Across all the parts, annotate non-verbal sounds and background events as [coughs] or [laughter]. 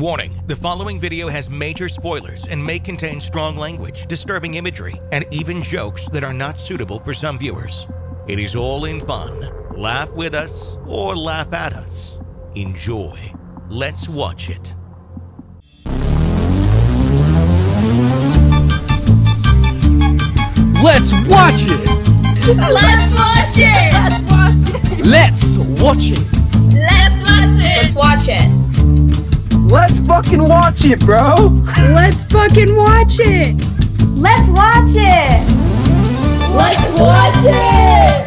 Warning the following video has major spoilers and may contain strong language, disturbing imagery, and even jokes that are not suitable for some viewers. It is all in fun. Laugh with us or laugh at us. Enjoy. Let's watch it. Let's watch it! Let's watch it! Let's watch it! Let's watch it! Let's watch it! Let's fucking watch it, bro! Let's fucking watch it! Let's watch it! Let's watch it!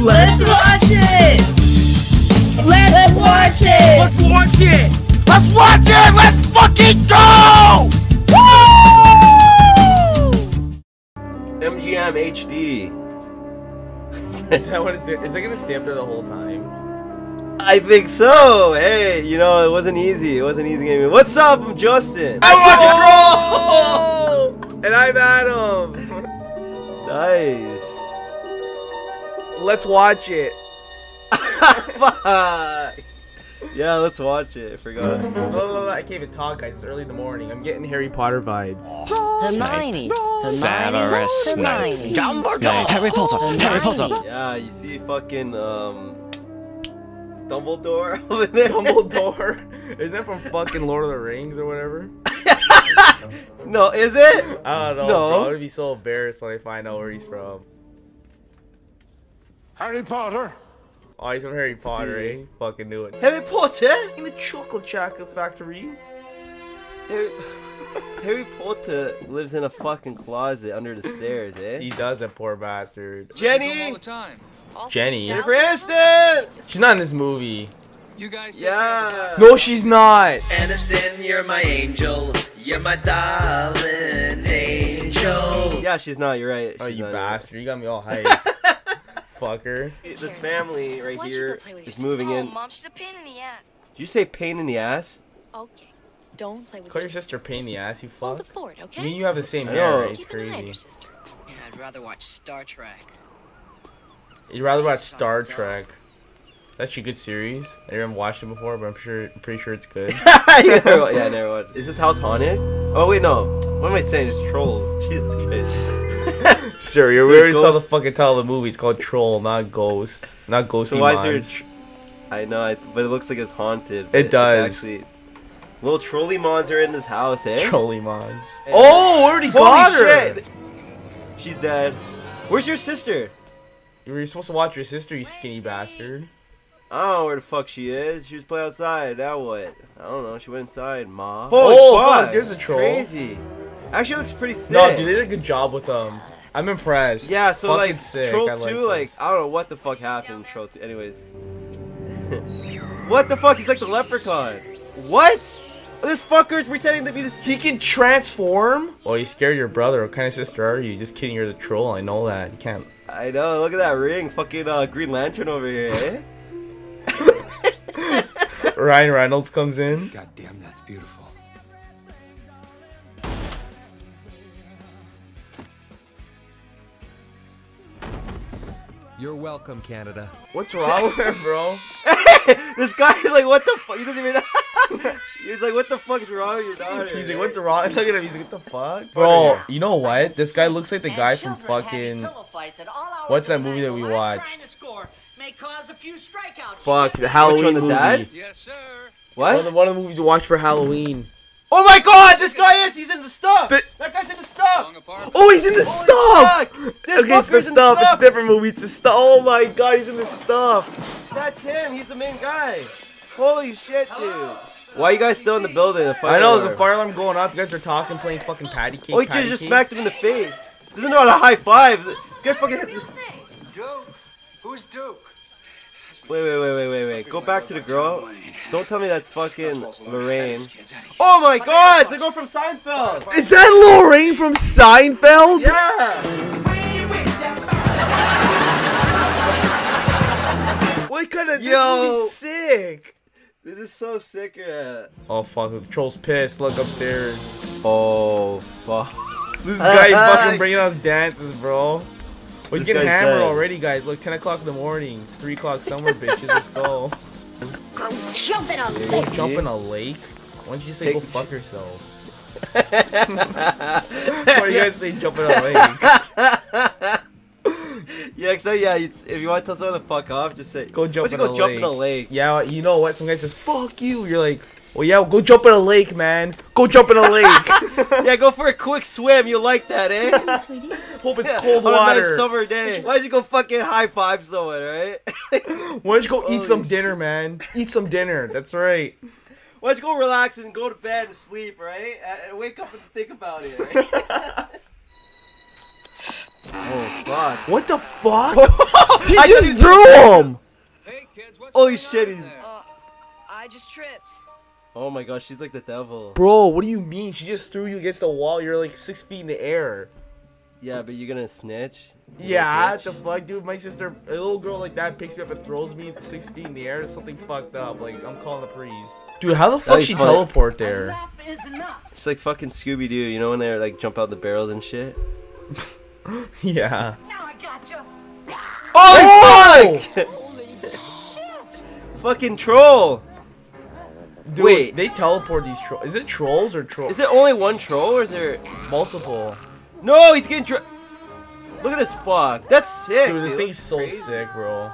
Let's watch it! Let's watch it! Let's watch it! Let's watch it! Let's fucking go! MGM HD. Is that what it's? Is it gonna stay up there the whole time? I think so. Hey, you know, it wasn't easy. It wasn't easy game. What's up? I'm Justin. Oh! [laughs] And I'm Adam. Nice. Let's watch it. [laughs] Fuck. Yeah, let's watch it. I forgot. No, no, no, I can't even talk, guys. It's early in the morning. I'm getting Harry Potter vibes. Hermione. Hermione. Severus Snape. Dumbledore. Harry Potter. Harry Potter. Yeah, you see fucking um Dumbledore [laughs] over there. Dumbledore. Isn't that from fucking Lord of the Rings or whatever? [laughs] No, is it? I don't know. No. Bro. I'm gonna be so embarrassed when I find out where he's from. Harry Potter. Oh, he's from Harry Potter, See. eh? Fucking knew it. Harry Potter? In the chocolate chocolate factory. Harry, [laughs] Harry Potter lives in a fucking closet under the stairs, He eh? does, that poor bastard. Jenny! Jenny. Jennifer Aniston! She's not in this movie. You guys Yeah! No, she's not. Aniston, you're my angel. You're my darling angel. Yeah, she's not, you're right. Oh, you not, bastard. You got me all hyped. [laughs] Fucker. you're. This family right Why here go play with is your moving sister? in. Oh, Mom, she's a pain in the ass. Did you say pain in the ass? Okay. Don't play with Call your your sister pain in the ass, you fuck. Hold fuck. the fort, okay? I mean, you have the same I hair, know. It's Keep an eye on crazy. Yeah, I'd rather watch Star Trek. You'd rather watch Star Trek. That's a good series. I never watched it before, but I'm sure, I'm pretty sure it's good. [laughs] Never [laughs] yeah, I never watched. Is this house haunted? Oh wait, no. What am I saying? It's trolls. [laughs] Jesus Christ. Sir, we already saw the fucking title of the movie. It's called Troll, not Ghost, not Ghosty So why is there? a tr- I know, I, but it looks like it's haunted. It but it's does. actually, little trolley mons are in this house, eh? Trolly Mons. And- Oh, already got her. shit! She's dead. Where's your sister? You were supposed to watch your sister, you skinny bastard. I don't know where the fuck she is. She was playing outside. Now what? I don't know. She went inside, ma. Oh, fuck, there's a troll. Crazy. Actually, looks pretty sick. No, dude, they did a good job with them. I'm impressed. Yeah, so Fucking like sick. Troll I 2, like, this. I don't know what the fuck happened in Troll 2. Anyways. [laughs] what the fuck? He's like the leprechaun. What? This fucker's pretending to be the He can transform? Oh, you scared your brother. What kind of sister are you? Just kidding, you're the troll. I know that. You can't. I know, look at that ring. Fucking uh, Green Lantern over here, eh? [laughs] Ryan Reynolds comes in. God damn, that's beautiful. You're welcome, Canada. What's wrong with her, bro? [laughs] [laughs] this guy's like, what the fuck? He doesn't even. [laughs] He's like, what the fuck is wrong with your daughter? He's like, what's wrong? Look at him. He's like, what the fuck? Bro, you know what? This guy looks like the guy from fucking. What's that movie that we watched? Fuck, the Halloween one, the movie. dad? One of, What? the, one of the movies we watched for Halloween. Oh my god, this guy is! He's in the stuff! The- that guy's in the stuff! Oh, he's in the Holy stuff! fuck! This Okay, it's the fucker's in stuff. It's a different movie. It's the stuff. Oh my god, he's in the stuff. That's him, he's the main guy. Holy shit, dude. Why are you guys still in the building? The fire I know, there's a fire alarm going off. You guys are talking, playing fucking patty cake. Oh, he patty just, just cake. smacked him in the face. Doesn't know how to high five. This guy fucking hit the... Duke? Who's Duke? Wait, wait, wait, wait, wait, wait. Go back to the girl. Don't tell me that's fucking Lorraine. Oh, oh my god, the girl from Seinfeld! Is that Lorraine from Seinfeld? Yeah! What kind of? This Yo. movie's sick. This is so sick. uh. Oh fuck, the troll's pissed. Look upstairs. Oh, fuck. [laughs] This guy fucking bringing us dances, bro. Well, he's This getting hammered dead. already, guys. Look, 10 o'clock in the morning. It's 3 o'clock somewhere, bitches. Let's go. Jump in a Go lake. jump in a lake? Why don't you say Take- go fuck yourself? [laughs] Why do you guys say jump in a lake? [laughs] [laughs] Yeah, so yeah, it's, if you want to tell someone to fuck off, just say Go jump Why in don't you a go jump lake. in a lake. Yeah, you know what? Some guy says fuck you. You're like, well, yeah, go jump in a lake, man. Go jump in a lake. [laughs] yeah, go for a quick swim. You like that, eh? [laughs] Hope it's Yeah, cold on a water. nice summer day. Why'd you go fucking high five someone, right? Why don't you go eat Holy some dinner, man? Eat some dinner. That's right. Why'd you go relax and go to bed and sleep, right? And wake up and think about it, right? Oh fuck! What the fuck? [laughs] he I just threw him. Hey, kids, Holy shit! He's. Uh, I just tripped. Oh my gosh, she's like the devil. Bro, what do you mean? She just threw you against the wall. You're like six feet in the air. Yeah, but you're gonna snitch. You Yeah, bitch. the fuck, dude. My sister, a little girl like that, picks me up and throws me six feet in the air. Something fucked up. Like I'm calling the priest. Dude, how the fuck That'd she fun. teleport there? It's like fucking Scooby Doo. You know when they like jump out the barrels and shit. [laughs] [laughs] yeah. Oh, oh, fuck! fucking troll. Dude, Wait. they teleport these trolls. Is it trolls or trolls? Is it only one troll or is there? multiple? No, he's getting. Tro- Look at this fuck. That's sick. Dude, this dude. thing's so Crazy. sick, bro.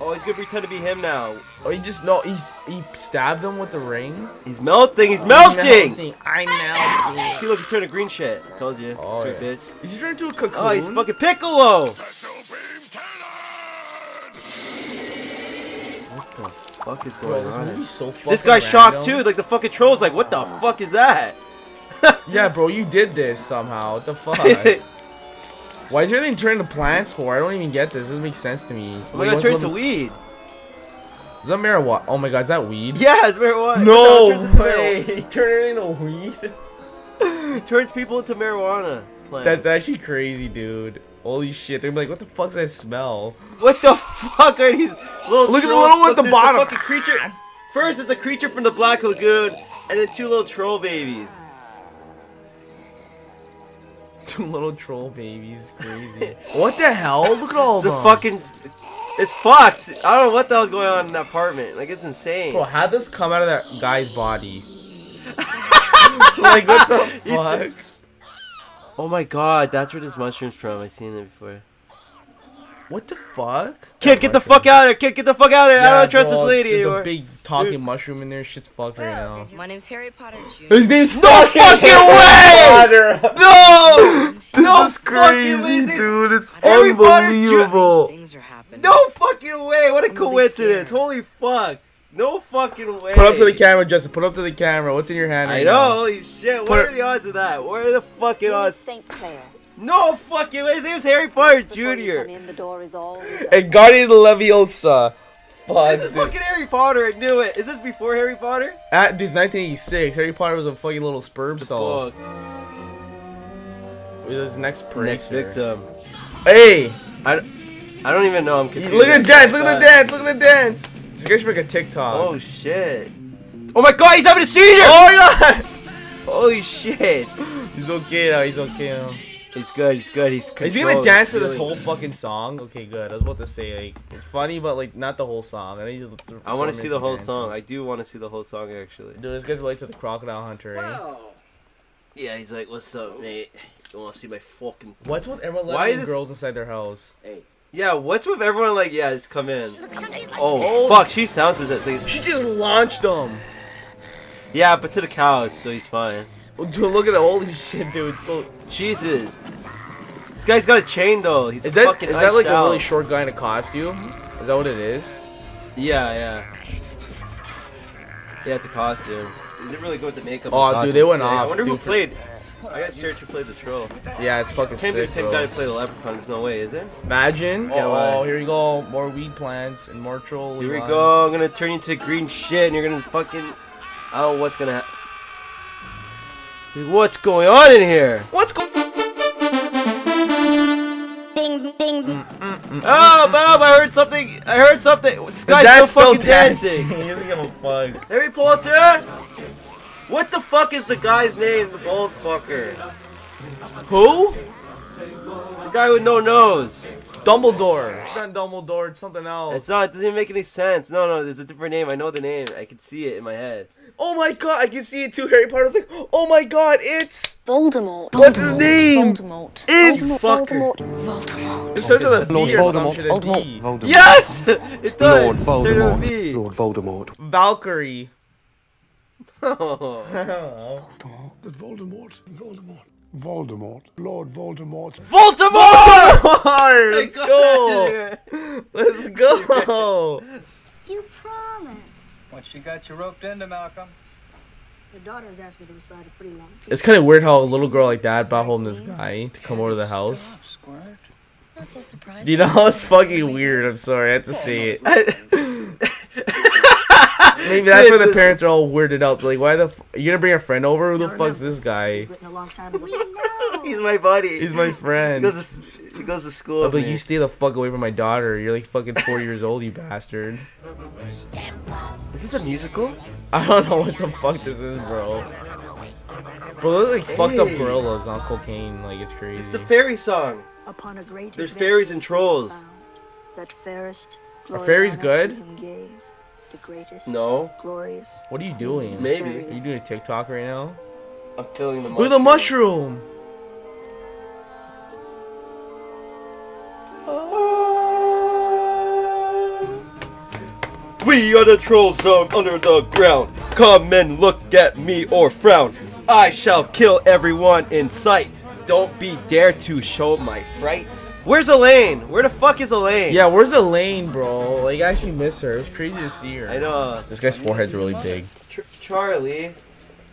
Oh, he's gonna pretend to be him now. Oh, he just no, he's he stabbed him with the ring. He's melting. He's I'm melting. I'm melting. See, look, he's turning green shit. Told you. Oh, yeah. bitch. Is he turned into a cocoon? Oh, he's fucking Piccolo. What the fuck is going this on? movie's so fucking This guy's shocked too. Like the fucking troll's like, what the fuck is that? Yeah, bro, you did this somehow. What the [laughs] fuck? Why is everything turned to plants for? I don't even get this. This doesn't make sense to me. Oh my Wait, god, turn the- weed. Is that marijuana? Oh my god, is that weed? [laughs] Yeah, it's marijuana. No it turns into way. He [laughs] turned it into weed. [laughs] turns people into marijuana plants. That's actually crazy, dude. Holy shit. They're like, what the fuck's that smell? What the fuck are these little Look at the little one at the bottom. fucking creature. First, it's a creature from the Black Lagoon, and then two little troll babies. [laughs] Two little troll babies. Crazy. [laughs] what the hell? Look at all of The fucking. It's fucked. I don't know what the hell's going on in that apartment. Like, it's insane. Bro, how'd this come out of that guy's body? [laughs] like, what the fuck? Oh my god, that's where this mushroom's from. I've seen it before. What the fuck? Kid, get the fuck out of here! Kid, get the fuck out of there! I don't trust this lady There's anymore. a big talking Dude. mushroom in there. Shit's fucked right now. My name's Harry Potter Jr. His name's No fucking way! No! This No is fucking way, crazy, this- dude. It's Harry unbelievable. Things are happening. No fucking way! What a I'm really coincidence! Holy fuck! No fucking way! Put up to the camera, Justin. Put up to the camera. What's in your hand? I right know, now? holy shit. Put What are the odds of that? What are the fucking odds? St. Clair. No fucking way! His name's Harry Potter Before come Jr. in, the door is always And Wingardium Leviosa. Fuck. This is dude. fucking Harry Potter. I knew it. Is this before Harry Potter? Ah, dude's 1986. Harry Potter was a fucking little sperm cell. Fuck. With his next prank. Next victim. Hey! I, I don't even know. I'm confused. Look at the dance! Look at the dance! Look at the dance! This guy should make a TikTok. Oh shit! Oh my god, he's having a seizure! Oh my god! [laughs] Holy shit! He's okay now. He's okay now. He's good. He's good. He's. Is he gonna dance to this really- whole fucking song? Okay, good. I was about to say like it's funny, but like not the whole song. I need the- the I want to see the whole performance song. I do want to see the whole song actually. dancing. Dude, this guy's related to the Crocodile Hunter. Eh? Yeah, he's like, "What's up, mate? You want to see my fucking?" What's with everyone Why letting is- girls inside their house? Hey. Yeah, what's with everyone like? Yeah, just come in. Oh, Oh. fuck, she sounds possessed. Like, She just launched him. yeah, but to the couch, so he's fine. [laughs] Dude, look at it. Holy shit, dude. So Jesus, this guy's got a chain though. He's is that fucking is that like iced a really short guy in a costume? Is that what it is? Yeah, yeah. Yeah, it's a costume. They didn't really go with the makeup. Oh, dude, they went off. I wonder who dude, for- played. I got search who played the troll. Yeah, it's fucking Can't be the sick. same guy who played the leprechaun. There's no way, is it? Imagine. Oh, Yeah, oh, why? here we go. More weed plants and more troll. Here we lines. go. I'm gonna turn you into green shit, and you're gonna fucking. I don't know what's gonna. Ha- What's going on in here? What's going? ding ding. Oh, Bob! I heard something. I heard something. This The guy's dad's still still fucking dancing. dancing. [laughs] he doesn't give a fuck. Harry Potter. What the fuck is the guy's name? The bald fucker. Who? The guy with no nose. Dumbledore. It's not Dumbledore. It's something else. It's not. It doesn't even make any sense. No, no. There's a different name. I know the name. I can see it in my head. Oh my god, I can see it too. Harry Potter's like, oh my god, it's Voldemort. What's his name? Voldemort. It's Voldemort. Voldemort. It starts with a Lord V or some Voldemort. shit. A D. Voldemort. Yes, [laughs] it does. Lord Voldemort. V. Lord Voldemort. Valkyrie. Oh. [laughs] [laughs] Voldemort. Voldemort. Voldemort. Voldemort. Lord Voldemort. Voldemort! [laughs] Let's go. Let's go. You promised. What she got you roped into, Malcolm? Your daughter's asked me to recite a pretty long It's kind of weird how a little girl like that brought home this guy to come over to the house. Squirt. Not so surprised. You know, it's fucking weird. I'm sorry, I have to oh, say it. [laughs] Maybe that's why the parents are all weirded out. Like, why the f- you gonna bring a friend over? Who the fuck's this guy? Written a long time ago. [laughs] He's my buddy. He's my He friend. goes to, he goes to school. I'm like, you stay the fuck away from my daughter. You're like fucking four years old, you bastard. Is this a musical? I don't know what the fuck this is, bro. Bro, those like fucked up Hey. gorillas on cocaine. Like, it's crazy. It's the fairy song. Upon a great There's fairies and trolls. found That fairest Are fairies Gloriana good? To him gave The greatest, No, glorious. What are you doing? maybe. Are you doing a TikTok right now? I'm feeling the Look at the mushroom. We are the trolls from under the ground. Come and look at me or frown. I shall kill everyone in sight. Don't be dare to show my fright. Where's Elaine? Where the fuck is Elaine? Yeah, where's Elaine, bro? Like, I actually miss her. It was crazy to see her. I know. This guy's forehead's really big. Ch- Charlie,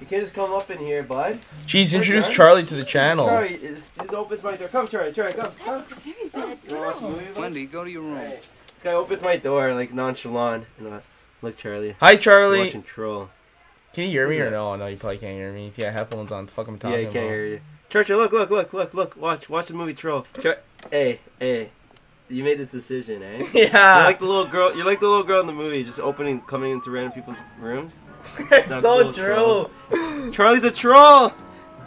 you can't just come up in here, bud. She's Where's introduced Charlie? Charlie to the channel. Charlie, this, this opens my door. Come, Charlie, Charlie, come. come. That's a very bad You wanna watch a movie? Wendy, go to your room. Alright. This guy opens my door like nonchalant. You know, look, Charlie. Hi, I'm Charlie. watching Troll. Can you hear me or no? No, you probably can't hear me. If you got headphones on, the fuck I'm talking Yeah, you can't about. hear you. Churchill, look, look, look, look, look. Watch, watch the movie Troll. Chur- hey, hey. You made this decision, eh? [laughs] Yeah. You're like the little girl. You're like the little girl in the movie, just opening, coming into random people's rooms. [laughs] it's so little true. Charlie's a troll.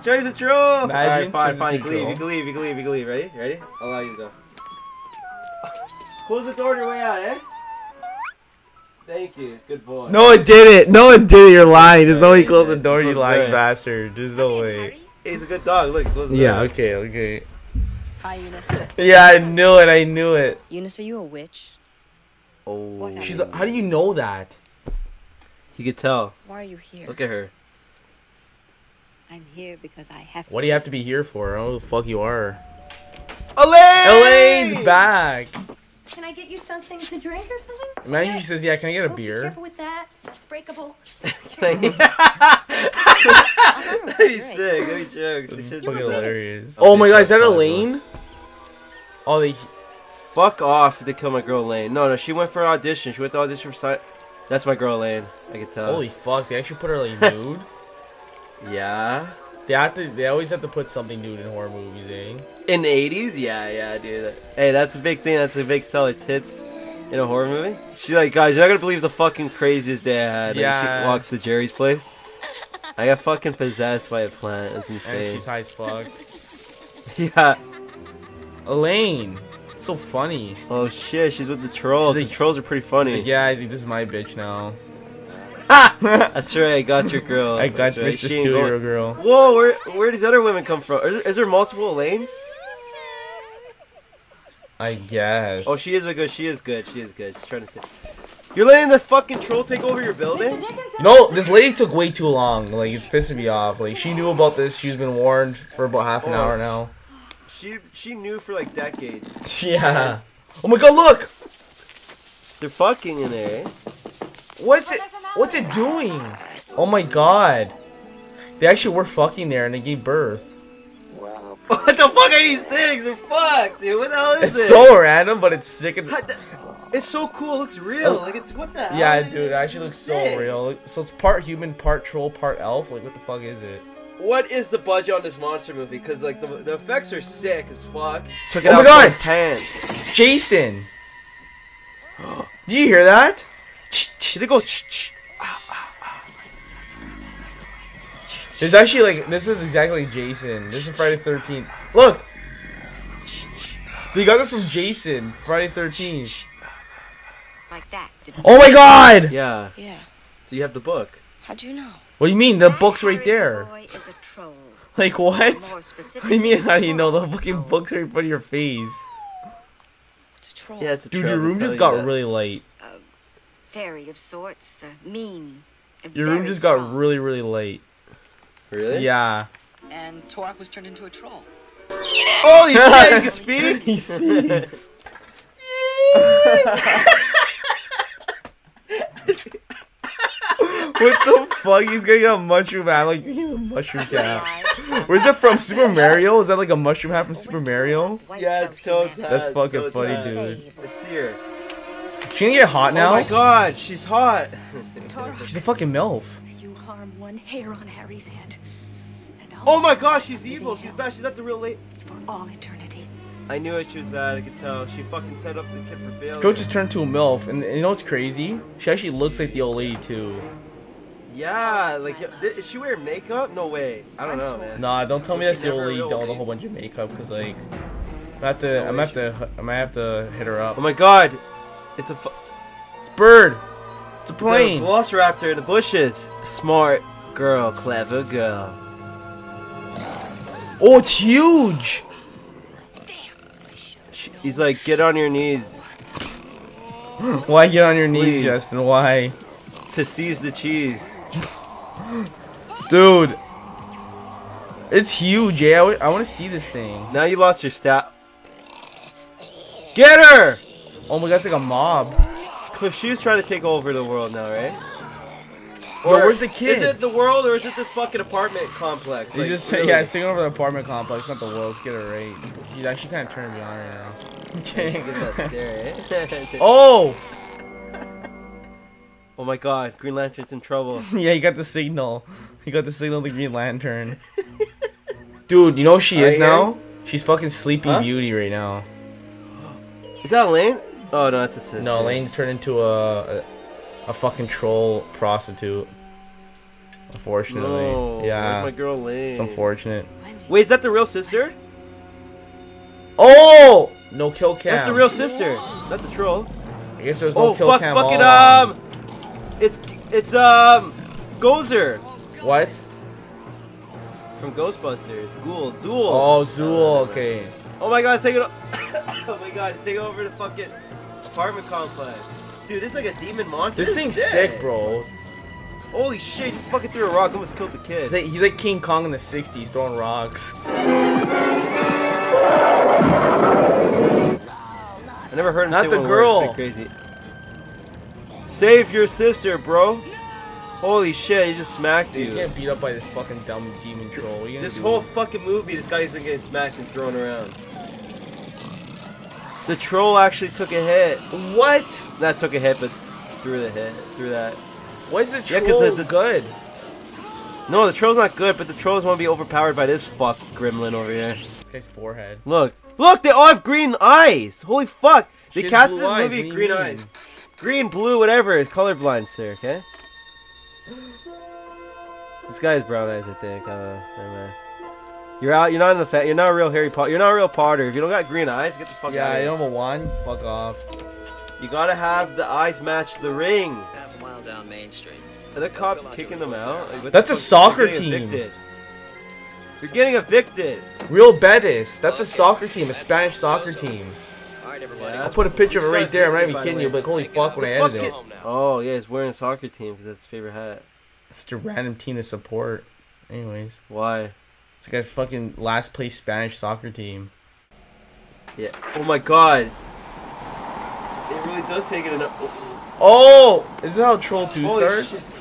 Charlie's a troll. Imagine Alright, fine, Charlie's fine. You can leave. You can leave. You can leave. You can leave. Ready? Ready? I'll allow you to go. Close the door on your way out, eh? Thank you. Good boy. No, it didn't. No, it didn't. You're lying. There's no way you Yeah, close the door, you close lying bastard. There's no way. He's a good dog. Look, close the Yeah, okay, okay. Hi, Eunice. Yeah, I knew it. I knew it. Eunice, are you a witch? Oh. She's. How do you know that? You could tell. Why are you here? Look at her. I'm here because I have What do you have to be here for? I don't know who the fuck you are. Elaine! Elaine's back. Can I get you something to drink or something? Imagine she says, "Yeah, can I get a Oh, Be beer?" careful with that. It's breakable. [laughs] [laughs] That'd uh-huh. [laughs] be sick. That'd be jokes. They Fucking hilarious. Oh my take god, is that that Elaine? Oh, they. Fuck off to kill my girl Lane. No, no, she went for an audition. She went to audition for sci- That's my girl Lane. I can tell. Holy fuck! They actually put her like nude. [laughs] Yeah. They have to. They always have to put something nude in horror movies, eh? In the 80s? Yeah, yeah, dude. Hey, that's a big thing. That's a big seller. Tits in a horror movie. She's like, guys, you're not gonna believe the fucking craziest day I had. And Yeah. she walks to Jerry's place. I got fucking possessed by a plant. That's And insane. she's high as fuck. [laughs] yeah. Elaine, so funny. Oh shit, she's with the trolls. She's the trolls are pretty funny. like, yeah, he's this is my bitch now. [laughs] That's right. I got your girl. I got That's right. Mr. She ain't Steal going- Your Girl. Whoa, where where these other women come from? Is there, is there multiple lanes? I guess. Oh, she is a good. She is good. She is good. She's trying to say. You're letting the fucking troll take over your building? No, this lady took way too long. Like, it's pissing me off. Like, she knew about this. She's been warned for about half an Oh. hour now. She she knew for like decades. [laughs] Yeah. Oh my god, look! They're fucking in there. What's it? What's it doing? Oh my god. They actually were fucking there and they gave birth. Wow. [laughs] What the fuck are these things? They're fucked, dude. What the hell is It's it? so random, but it's sick. And It's so cool. It looks real. Oh. Like it's what the hell? yeah, dude? dude, it actually looks so real. So it's part human, part troll, part elf. Like, what the fuck is it? What is the budget on this monster movie? Because like the, the effects are sick as fuck. Took Oh my God! pants. Jason! Do you hear that? Did it go? Ch- ch- ah, ah, ah. There's actually like this is exactly Jason. This is Friday Thirteenth. Look. They got this from Jason, Friday 13th. Like that. Oh my god! Yeah. Yeah. So you have the book. How do you know? What do you mean? The book's right there. Boy is a troll. [laughs] Like what? [laughs] What do you mean? How do you know the fucking book's right in front of your face? It's a troll. Yeah, it's a Dude, troll, your room just got that. really light. Fairy of sorts. Uh, mean. Your room just got strong. really, really light. Really? Yeah. And Torok was turned into a troll. Holy shit, you [laughs] can speak? he speaks. What the fuck? He's getting a mushroom hat. Like, give a mushroom hat. Where's it from? Super Mario? Is that like a mushroom hat from Super Mario? Yeah, it's Toad's hat. That's fucking Toad's funny, hat. dude. It's here. She gonna get hot oh now? Oh my god, she's hot. She's a fucking MILF. You harm one hair on Harry's head. And I'll Oh my gosh, she's evil. She's bad. She's not the real lady. for all eternity. I knew it. She was bad. I could tell. She fucking set up the kid for failure. Coach just turned to a MILF, and you know what's crazy? She actually looks like the old lady, too. Yeah, like, yeah, th- is she wearing makeup? No way. I don't know, man. Nah, don't tell me Was that's she the old never lady a whole bunch of makeup, because, like, I'm have to, I'm have to, I might have to hit her up. Oh my god, it's a. Fu- It's a bird. It's a It's a plane. velociraptor in the bushes. Smart girl, clever girl. Oh, it's huge. She- He's like, get on your knees Why get on your knees, Please. Justin? Why? to seize the cheese. Dude. It's huge, yeah. I, want to see this thing. Now you lost your stat. Get her! Oh my god, it's like a mob. Cliff, She's trying to take over the world now, right? Yo, where's the kid? Is it the world or is it this fucking apartment complex? Like, just really? yeah, it's taking over the apartment complex, not the world. Let's get it right. He's actually kind of turning me on right now. [laughs] She gets that stare, eh? [laughs] oh, Oh my god, Green Lantern's in trouble. [laughs] yeah, he got the signal. He got the signal. of The Green Lantern. Dude, you know who she is now? She's fucking Sleeping Huh? Beauty right now. Is that Lane? Oh no, that's a sister. No, Lane's turned into a, a a fucking troll prostitute. Unfortunately, No, yeah, where's my girl Lane? it's unfortunate. Wait, is that the real sister? Oh, no kill cam. That's the real sister, not the troll. I guess there's no oh kill fuck, cam. fucking all along. um, it's it's um, Gozer What? from Ghostbusters. Ghoul, Zuul. Oh, Zuul. Okay. Oh my god, it's taking. [coughs] oh my god, it's taking over the fucking apartment complex. Dude, this is like a demon monster. This thing's sick, bro. Holy shit, he just fucking threw a rock, almost killed the kid. He's like, he's like King Kong in the '60s, throwing rocks. I never heard him Not say the girl. Crazy. Save your sister, bro. Holy shit, he just smacked Dude, he's you. getting beat up by this fucking dumb demon troll. What are you gonna This whole fucking movie, this guy's been getting smacked and thrown around. The troll actually took a hit. What? Not took a hit, but threw the hit. Threw that. Why is the troll Yeah, 'cause the- the- good? No, the troll's not good, but the trolls want to be overpowered by this fuck gremlin over here. This guy's forehead. Look. Look, they all have green eyes. Holy fuck. They cast this eyes, movie what do you green mean? eyes. Green, blue, whatever. It's colorblind, sir, okay? This guy has brown eyes, I think. Uh, never. You're out. You're not in the fat. You're not a real Harry Potter. You're not a real Potter. If you don't got green eyes, get the fuck Yeah, out. I of here. don't have a wand. Fuck off. You gotta have the eyes match the ring. Half a mile down Main Street. Are the cops kicking them out? Like, what the That's a fuck? soccer You're team. Evicted. You're getting evicted. Real Betis. That's a soccer team, a Spanish soccer team. Alright, everybody. Yeah. I'll put a picture of it right there. I'm not even kidding you, way? but holy fuck when I Fuck edited it. it. Oh yeah, he's wearing a soccer team because that's his favorite hat. It's just a random team to support. Anyways, Why? it's like a fucking last place Spanish soccer team. Yeah. Oh my god. It really does take it in a. Oh! oh! Is that how Troll 2 Holy starts? shit.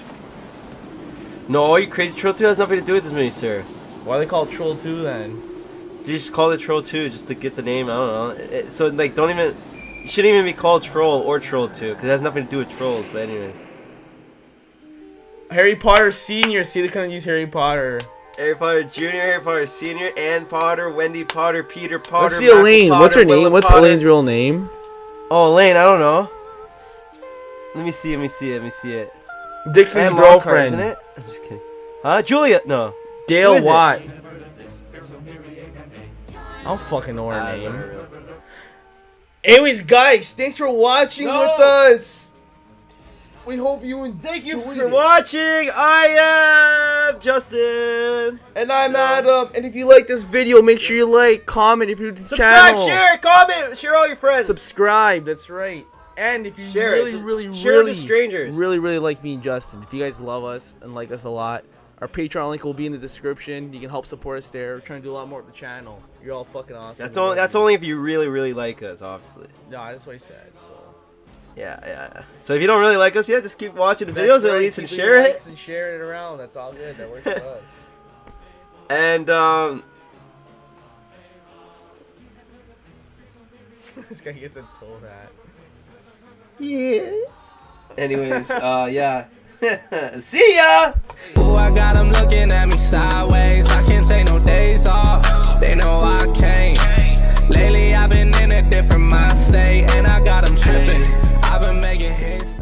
No, you crazy. Troll 2 has nothing to do with this movie, sir. Why they call it Troll 2 then? You just call it Troll 2 just to get the name. I don't know. It- it- so, like, don't even. It shouldn't even be called Troll or Troll 2 because it has nothing to do with trolls, but, anyways. Harry Potter Senior. See, they couldn't use Harry Potter. Harry Potter Jr., Harry Potter Sr., Ann Potter, Wendy Potter, Peter Potter. Let's see Michael Elaine. Potter, What's her name? Willem What's Potter. Elaine's real name? Oh, Elaine, I don't know. Let me see, let me see it, let me see it. Dixon's Anne Lockhart, girlfriend. isn't it? I'm just kidding. Huh? Julia? No. Dale Watt. it? Watt. I don't fucking know her I name. Anyways, guys, thanks for watching No. with us. We hope you enjoyed Thank you for it. watching. I am Justin. And I'm Adam. And if you like this video, make sure you like, comment if you're to the Subscribe, channel. share, comment, share all your friends. Subscribe, that's right. And if you Share it. really, really, Share really, strangers. really, really like me and Justin, if you guys love us and like us a lot, our Patreon link will be in the description. You can help support us there. We're trying to do a lot more with the channel. You're all fucking awesome. That's only that's only if you really really like us, obviously. No, that's what I said. So Yeah, yeah. So if you don't really like us, yeah, just keep watching the That's videos at least and keep your share it. and share it around. That's all good. That works for [laughs] us. And um, [laughs] this guy gets a Toad hat. yes. Anyways, uh, yeah. [laughs] See ya! Ooh, I got them looking at me sideways. I can't take no days off. They know I can't. Lately, I've been in a different mind state, and I got them tripping. I've been making hits.